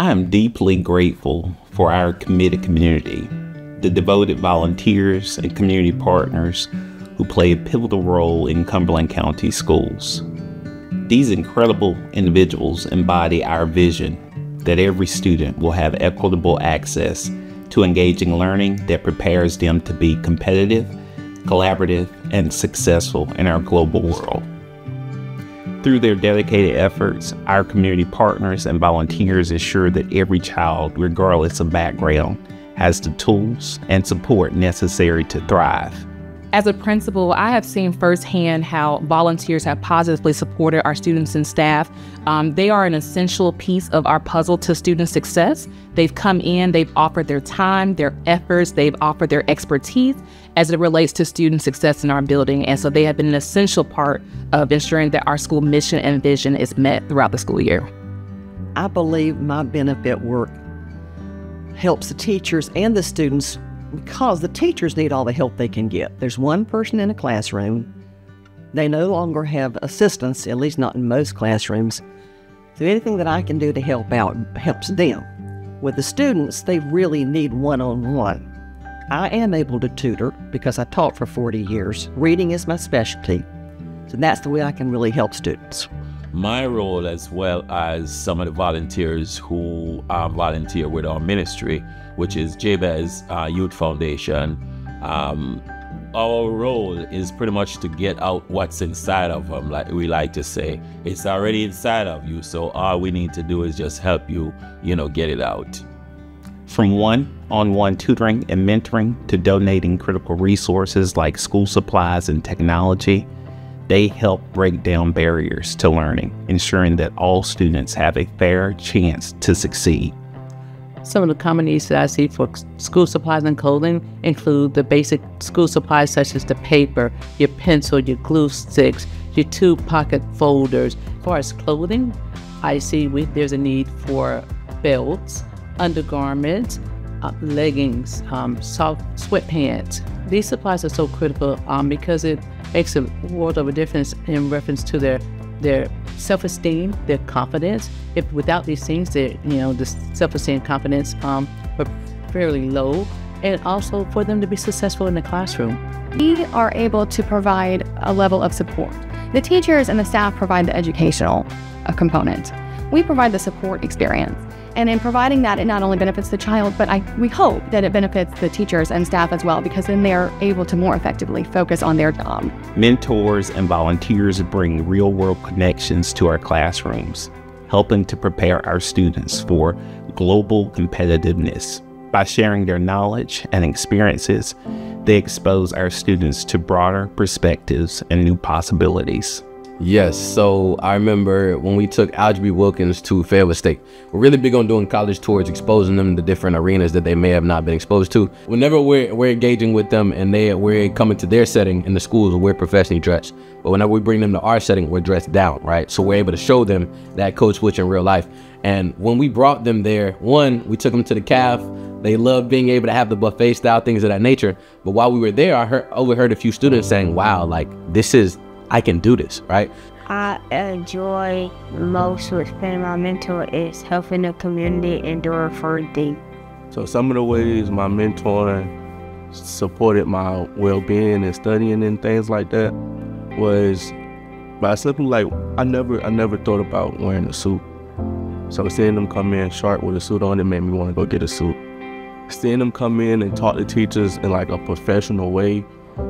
I am deeply grateful for our committed community, the devoted volunteers and community partners who play a pivotal role in Cumberland County schools. These incredible individuals embody our vision that every student will have equitable access to engaging learning that prepares them to be competitive, collaborative, and successful in our global world. Through their dedicated efforts, our community partners and volunteers ensure that every child, regardless of background, has the tools and support necessary to thrive. As a principal, I have seen firsthand how volunteers have positively supported our students and staff. Um, they are an essential piece of our puzzle to student success. They've come in, they've offered their time, their efforts, they've offered their expertise as it relates to student success in our building. And so they have been an essential part of ensuring that our school mission and vision is met throughout the school year. I believe my benefit work helps the teachers and the students because the teachers need all the help they can get. There's one person in a classroom. They no longer have assistants, at least not in most classrooms. So anything that I can do to help out helps them. With the students, they really need one on one. I am able to tutor because I taught for 40 years. Reading is my specialty. So that's the way I can really help students. My role, as well as some of the volunteers who uh, volunteer with our ministry, which is Jabez uh, Youth Foundation, um, our role is pretty much to get out what's inside of them, like we like to say. It's already inside of you, so all we need to do is just help you, you know, get it out. From one on one tutoring and mentoring to donating critical resources like school supplies and technology, they help break down barriers to learning, ensuring that all students have a fair chance to succeed. Some of the common needs that I see for school supplies and clothing include the basic school supplies such as the paper, your pencil, your glue sticks, your two pocket folders. As far as clothing, I see we, there's a need for belts, undergarments, uh, leggings, um, soft sweatpants. These supplies are so critical um, because it makes a world of a difference in reference to their their self-esteem, their confidence. If without these things, their you know the self-esteem, confidence um, are fairly low, and also for them to be successful in the classroom. We are able to provide a level of support. The teachers and the staff provide the educational uh, component. We provide the support experience. And in providing that, it not only benefits the child, but I, we hope that it benefits the teachers and staff as well, because then they're able to more effectively focus on their job. Mentors and volunteers bring real world connections to our classrooms, helping to prepare our students for global competitiveness. By sharing their knowledge and experiences, they expose our students to broader perspectives and new possibilities. Yes, so I remember when we took Alger B. Wilkins to Fayetteville State. We're really big on doing college tours, exposing them to different arenas that they may have not been exposed to. Whenever we're, we're engaging with them and they we're coming to their setting in the schools, we're professionally dressed. But whenever we bring them to our setting, we're dressed down, right? So we're able to show them that code switch in real life. And when we brought them there, one, we took them to the calf. They loved being able to have the buffet style things of that nature. But while we were there, I heard, overheard a few students saying, wow, like this is I can do this, right? I enjoy most with spending my mentor is helping the community and doing fun things. So some of the ways my mentor supported my well-being and studying and things like that was by simply like I never I never thought about wearing a suit. So seeing them come in sharp with a suit on, it made me want to go get a suit. Seeing them come in and talk to teachers in like a professional way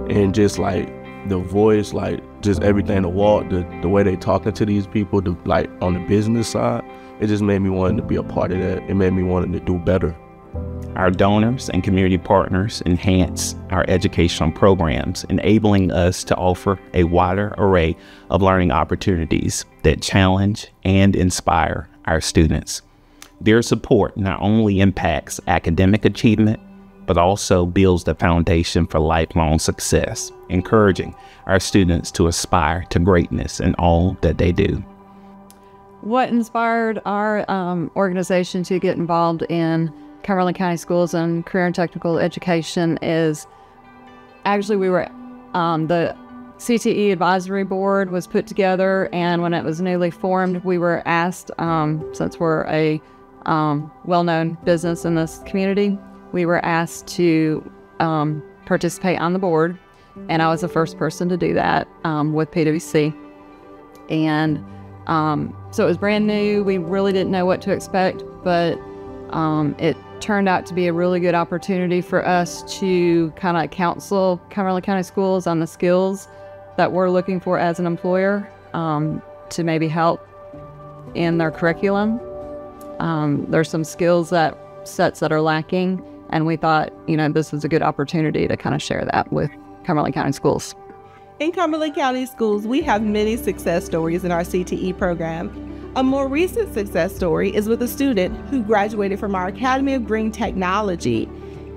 and just like the voice, like just everything, the mm-hmm. walk, the, the way they talking to these people, the, like on the business side, it just made me want to be a part of that. It made me want to do better. Our donors and community partners enhance our educational programs, enabling us to offer a wider array of learning opportunities that challenge and inspire our students. Their support not only impacts academic achievement, but also builds the foundation for lifelong success, encouraging our students to aspire to greatness in all that they do. What inspired our um, organization to get involved in Cumberland County Schools and Career and Technical Education is actually we were um, the CTE advisory board was put together, and when it was newly formed, we were asked, um, since we're a um, well known business in this community. We were asked to um, participate on the board, and I was the first person to do that um, with PwC. And um, so it was brand new. We really didn't know what to expect, but um, it turned out to be a really good opportunity for us to kind of counsel Cumberland County Schools on the skills that we're looking for as an employer um, to maybe help in their curriculum. Um, there's some skills that sets that are lacking, and we thought, you know, this is a good opportunity to kind of share that with Cumberland County Schools. In Cumberland County Schools, we have many success stories in our CTE program. A more recent success story is with a student who graduated from our Academy of Green Technology.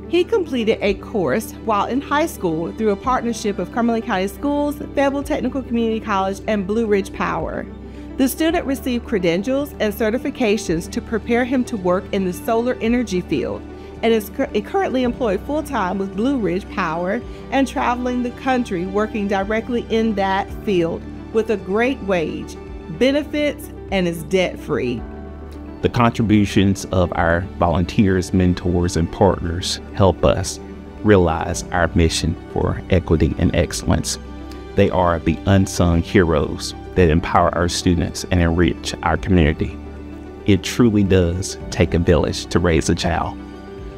He completed a course while in high school through a partnership of Cumberland County Schools, Fayetteville Technical Community College, and Blue Ridge Power. The student received credentials and certifications to prepare him to work in the solar energy field and is currently employed full time with Blue Ridge Power and traveling the country working directly in that field with a great wage, benefits, and is debt free. The contributions of our volunteers, mentors, and partners help us realize our mission for equity and excellence. They are the unsung heroes that empower our students and enrich our community. It truly does take a village to raise a child.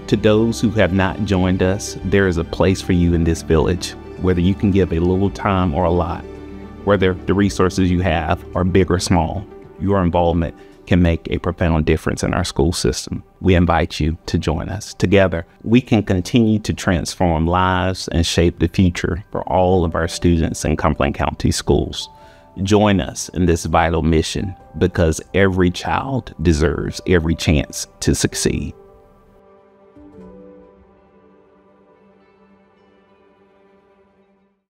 To those who have not joined us, there is a place for you in this village, whether you can give a little time or a lot, whether the resources you have are big or small your involvement can make a profound difference in our school system. We invite you to join us. Together, we can continue to transform lives and shape the future for all of our students in Cumberland County schools. Join us in this vital mission because every child deserves every chance to succeed.